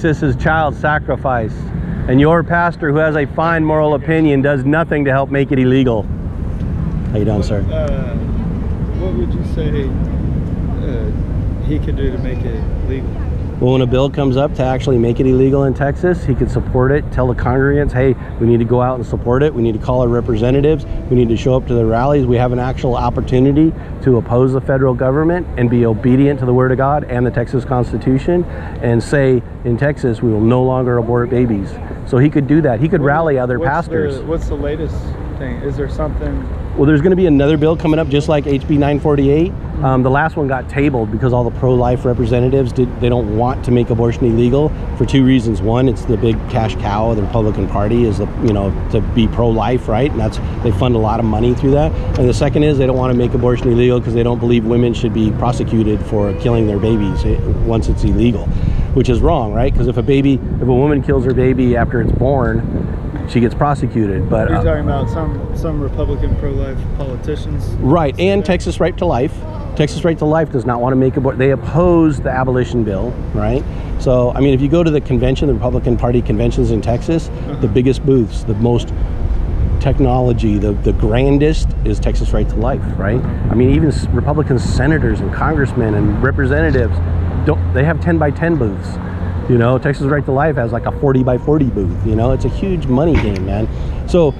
This is child sacrifice. And your pastor who has a fine moral opinion does nothing to help make it illegal. How you doing, sir? Uh, what would you say uh, he could do to make it legal? Well, when a bill comes up to actually make it illegal in Texas, he could support it, tell the congregants, hey, we need to go out and support it. We need to call our representatives. We need to show up to the rallies. We have an actual opportunity to oppose the federal government and be obedient to the Word of God and the Texas Constitution and say, in Texas, we will no longer abort babies. So he could do that. He could rally other pastors. The, what's the latest Is there something? Well, there's going to be another bill coming up, just like HB 948. Um, the last one got tabled because all the pro-life representatives did. They don't want to make abortion illegal for two reasons. One, it's the big cash cow of the Republican Party is the you know to be pro-life, right? And that's they fund a lot of money through that. And the second is they don't want to make abortion illegal because they don't believe women should be prosecuted for killing their babies eh, once it's illegal, which is wrong, right? Because if a baby, if a woman kills her baby after it's born, she gets prosecuted. But You're uh, talking about some some Republican pro-life politicians. Right, and Texas Right to Life. Texas Right to Life does not want to make abort. They oppose the abolition bill, right? So, I mean, if you go to the convention, the Republican Party conventions in Texas, the biggest booths, the most technology, the, the grandest is Texas Right to Life, right? I mean, even Republican senators and congressmen and representatives don't. They have 10 by 10 booths. You know, Texas Right to Life has like a 40 by 40 booth. You know, it's a huge money game, man. So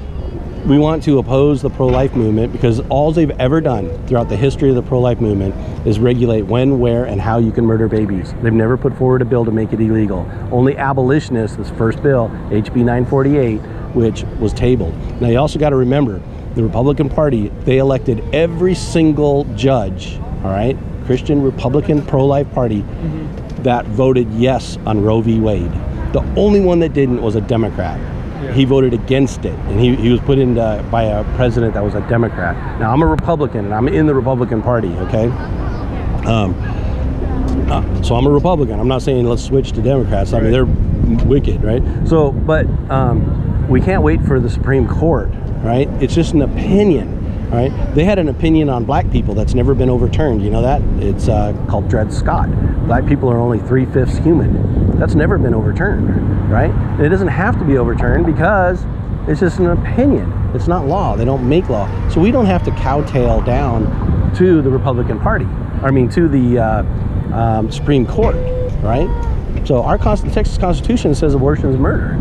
we want to oppose the pro-life movement because all they've ever done throughout the history of the pro-life movement is regulate when, where, and how you can murder babies. They've never put forward a bill to make it illegal. Only abolitionists, this first bill, HB 948, which was tabled. Now you also got to remember, the Republican Party, they elected every single judge, all right, Christian Republican pro-life party mm-hmm. That voted yes on Roe v. Wade. The only one that didn't was a Democrat. Yeah. He voted against it, and he, he was put in uh, by a president that was a Democrat. Now I'm a Republican, and I'm in the Republican Party. Okay, um, uh, so I'm a Republican. I'm not saying let's switch to Democrats. I mean they're wicked, right? So, but um, we can't wait for the Supreme Court, right? It's just an opinion. Right? They had an opinion on black people that's never been overturned. You know that? It's uh, called Dred Scott. Black people are only three fifths human. That's never been overturned, right? And it doesn't have to be overturned because it's just an opinion. It's not law. They don't make law. So we don't have to cowtail down to the Republican Party. I mean, to the uh, um, Supreme Court, right? So our Texas Constitution says abortion is murder.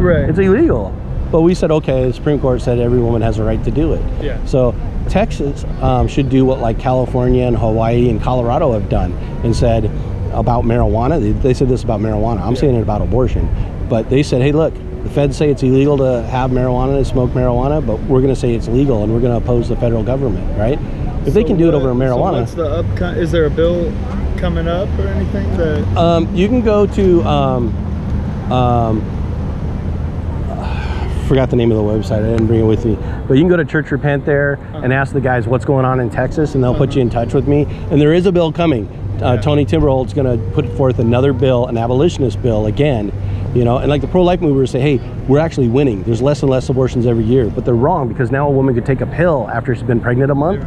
Right. It's illegal. But we said, okay, the Supreme Court said every woman has a right to do it. Yeah. So Texas um, should do what like California and Hawaii and Colorado have done and said about marijuana. They, they said this about marijuana. I'm saying it about abortion. But they said, hey, look, the feds say it's illegal to have marijuana and smoke marijuana, but we're going to say it's legal and we're going to oppose the federal government, right? If they can do it what- over So marijuana. what's the upcom- Is there a bill coming up or anything that? Um, you can go to um, um, forgot the name of the website. I didn't bring it with me, but you can go to Church Repent there and ask the guys what's going on in Texas, and they'll put you in touch with me. And there is a bill coming. Uh. Tony Tinderholt's going to put forth another bill, an abolitionist bill again. You know, and like the pro-life movers say, hey, we're actually winning. There's less and less abortions every year, but they're wrong because now a woman could take a pill after she's been pregnant a month,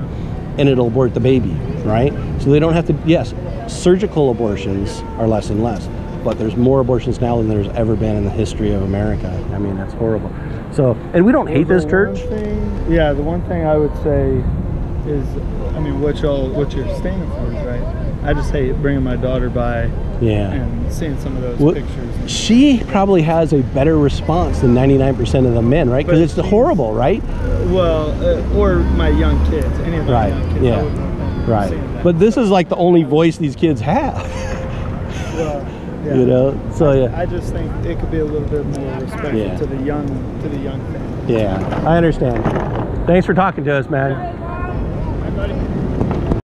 and it'll abort the baby, right? So they don't have to. Yes, surgical abortions are less and less, but there's more abortions now than there's ever been in the history of America. I mean, that's horrible. So, and we don't hate Well, this church. thing- yeah, the one thing I would say is, I mean, what y'all, what you're standing for is right. I just hate bringing my daughter by Yeah. and seeing some of those Well, pictures. She probably has a better response than 99% of the men, right? Because it's horrible, right? Well, uh, or my young kids, any of my Right, young kids. Yeah. wouldn't want them Right. But this is like the only voice these kids have, Well, yeah. you know? So, yeah. I just think it could be a little bit more respectful Yeah. to the young, to the young family. Yeah, I understand. Thanks for talking to us, man. Hi, buddy.